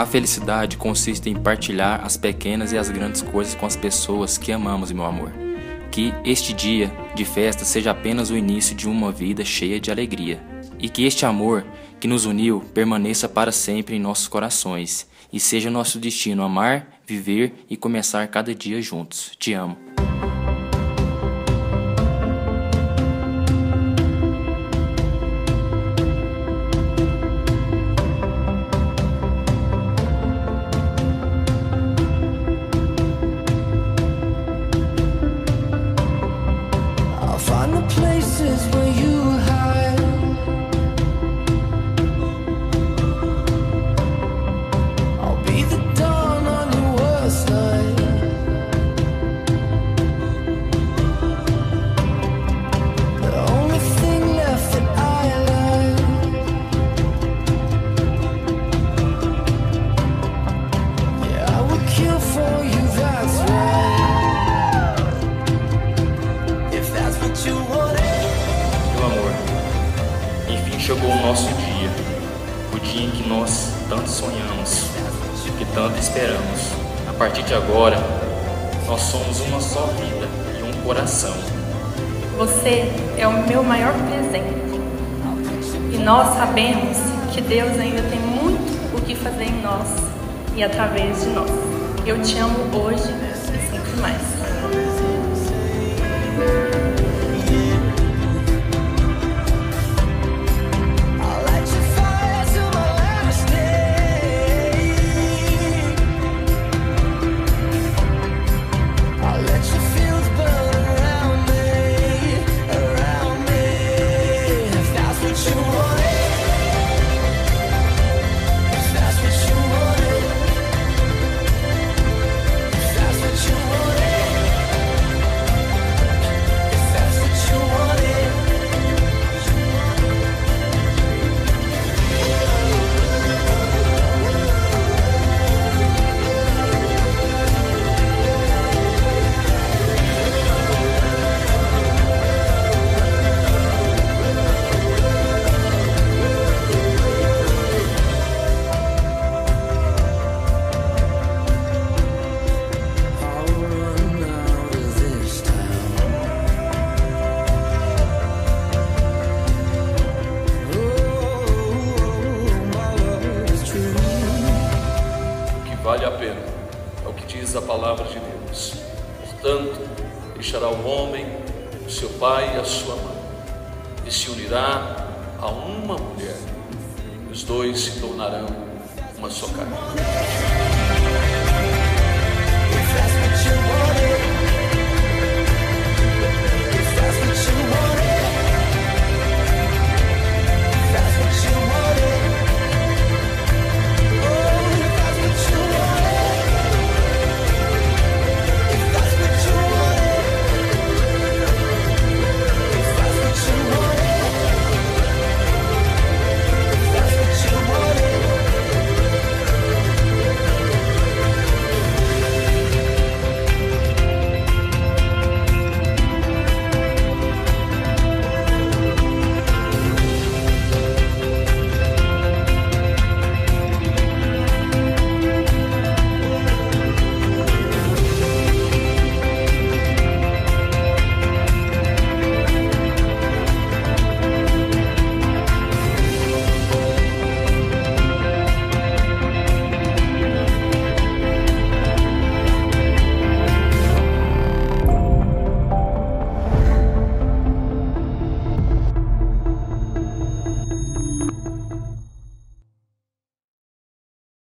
A felicidade consiste em partilhar as pequenas e as grandes coisas com as pessoas que amamos, meu amor. Que este dia de festa seja apenas o início de uma vida cheia de alegria. E que este amor que nos uniu permaneça para sempre em nossos corações e seja nosso destino amar, viver e começar cada dia juntos. Te amo. Dia em que nós tanto sonhamos, que tanto esperamos. A partir de agora, nós somos uma só vida e um coração. Você é o meu maior presente. E nós sabemos que Deus ainda tem muito o que fazer em nós e através de nós. Eu te amo hoje e sempre mais. Diz a palavra de Deus. Portanto, deixará o homem, o seu pai e a sua mãe, e se unirá a uma mulher. Os dois se tornarão uma só carne.